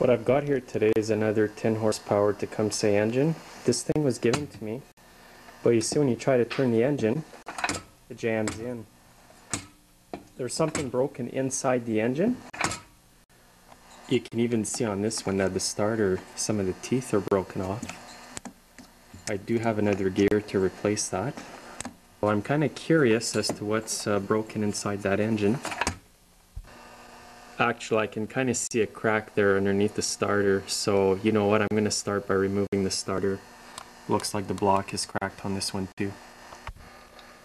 What I've got here today is another 10 horsepower Tecumseh engine. This thing was given to me, but you see when you try to turn the engine, it jams in. There's something broken inside the engine. You can even see on this one that the starter, some of the teeth are broken off. I do have another gear to replace that. Well, I'm kind of curious as to what's uh, broken inside that engine. Actually, I can kind of see a crack there underneath the starter. So, you know what? I'm going to start by removing the starter. Looks like the block is cracked on this one too.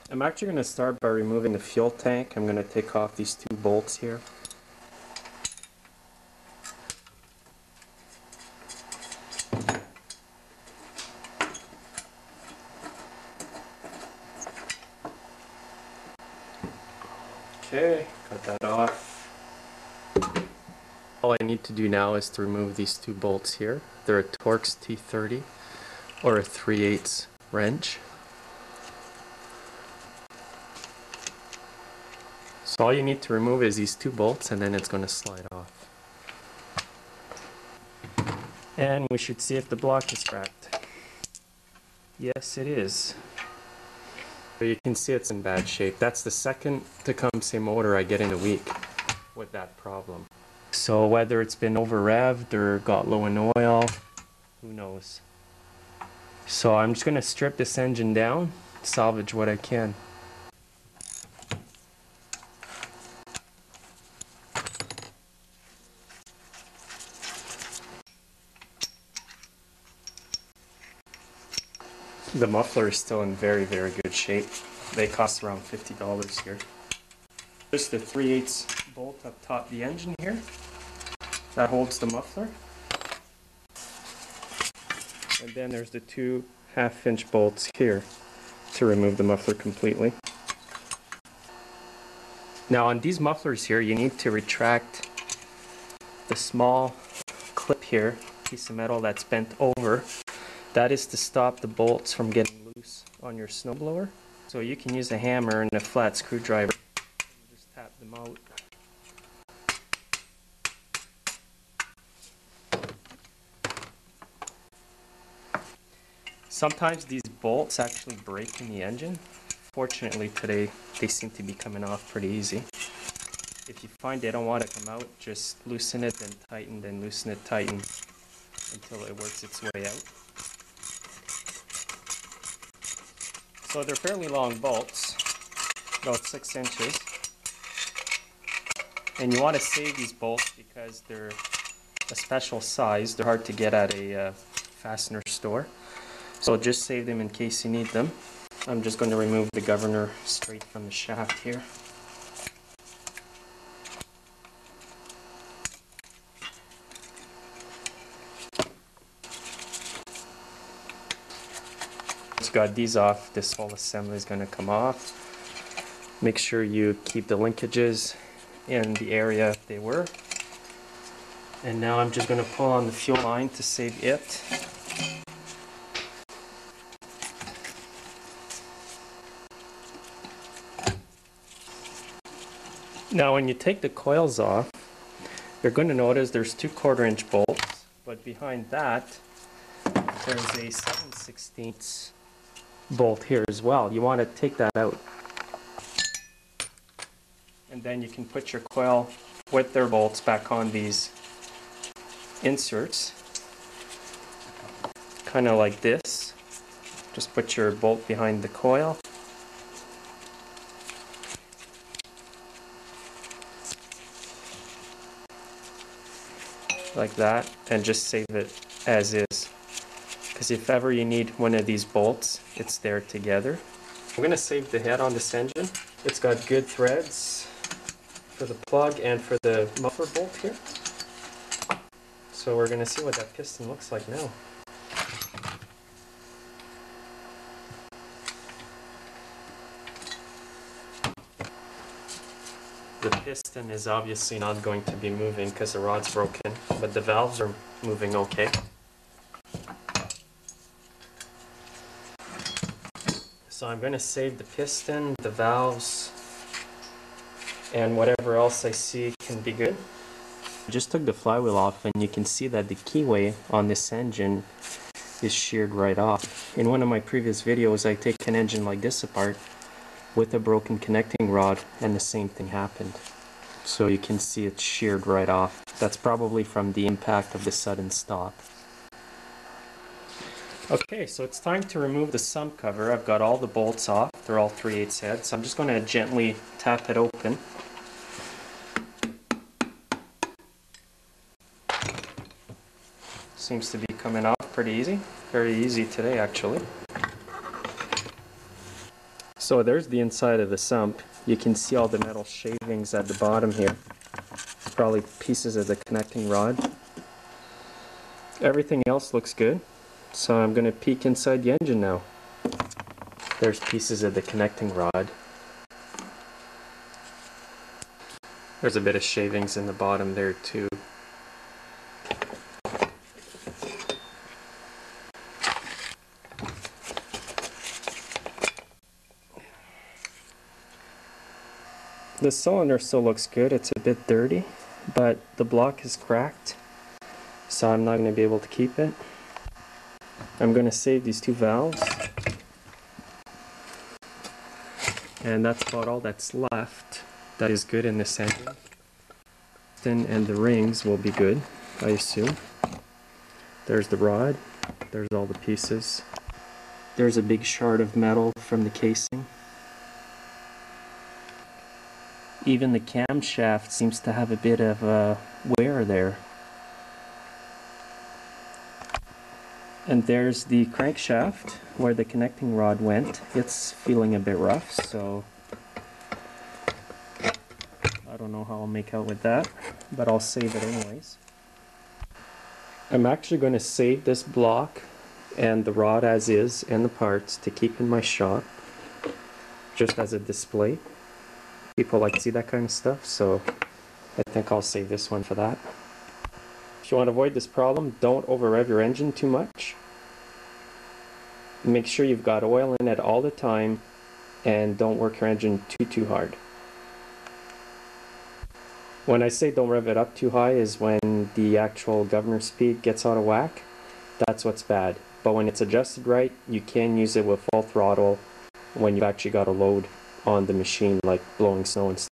I'm actually going to start by removing the fuel tank. I'm going to take off these two bolts here. Okay, cut that off. All I need to do now is to remove these two bolts here. They're a Torx T30 or a 3 8 wrench. So all you need to remove is these two bolts and then it's going to slide off. And we should see if the block is cracked. Yes, it is. So you can see it's in bad shape. That's the second Tecumseh motor I get in a week with that problem. So whether it's been over revved or got low in oil, who knows. So I'm just going to strip this engine down, salvage what I can. The muffler is still in very, very good shape. They cost around $50 here. Just the 3 8 bolt up top the engine here. That holds the muffler. And then there's the two half inch bolts here to remove the muffler completely. Now on these mufflers here you need to retract the small clip here, piece of metal that's bent over. That is to stop the bolts from getting loose on your snowblower. So you can use a hammer and a flat screwdriver. Just tap them out. Sometimes these bolts actually break in the engine. Fortunately today they seem to be coming off pretty easy. If you find they don't want to come out, just loosen it, then tighten, then loosen it, tighten until it works its way out. So they're fairly long bolts, about 6 inches. And you want to save these bolts because they're a special size. They're hard to get at a uh, fastener store. So just save them in case you need them. I'm just going to remove the governor straight from the shaft here. Got these off, this whole assembly is going to come off. Make sure you keep the linkages in the area they were. And now I'm just going to pull on the fuel line to save it. Now when you take the coils off, you're going to notice there's two quarter inch bolts, but behind that there's a 7 16 bolt here as well. You want to take that out. And then you can put your coil with their bolts back on these inserts. Kind of like this. Just put your bolt behind the coil like that and just save it as is. Because if ever you need one of these bolts it's there together. I'm gonna save the head on this engine. It's got good threads for the plug and for the muffler bolt here. So we're gonna see what that piston looks like now The piston is obviously not going to be moving because the rod's broken, but the valves are moving okay. So I'm going to save the piston, the valves, and whatever else I see can be good. I just took the flywheel off and you can see that the keyway on this engine is sheared right off. In one of my previous videos I take an engine like this apart with a broken connecting rod and the same thing happened. So you can see it's sheared right off. That's probably from the impact of the sudden stop. Okay, so it's time to remove the sump cover. I've got all the bolts off. They're all 3 8 heads. So I'm just going to gently tap it open. Seems to be coming off pretty easy. Very easy today, actually. So there's the inside of the sump. You can see all the metal shavings at the bottom here. Probably pieces of the connecting rod. Everything else looks good. So I'm going to peek inside the engine now. There's pieces of the connecting rod. There's a bit of shavings in the bottom there too. The cylinder still looks good, it's a bit dirty, but the block is cracked, so I'm not going to be able to keep it. I'm going to save these two valves, and that's about all that's left that is good in this engine. And the rings will be good, I assume. There's the rod, there's all the pieces. There's a big shard of metal from the casing. Even the camshaft seems to have a bit of uh, wear there. And there's the crankshaft where the connecting rod went. It's feeling a bit rough, so I don't know how I'll make out with that, but I'll save it anyways. I'm actually going to save this block and the rod as is and the parts to keep in my shop just as a display people like to see that kind of stuff, so I think I'll save this one for that. If you want to avoid this problem, don't over rev your engine too much. Make sure you've got oil in it all the time and don't work your engine too too hard. When I say don't rev it up too high is when the actual governor speed gets out of whack. That's what's bad. But when it's adjusted right, you can use it with full throttle when you've actually got a load on the machine like blowing snow and stuff.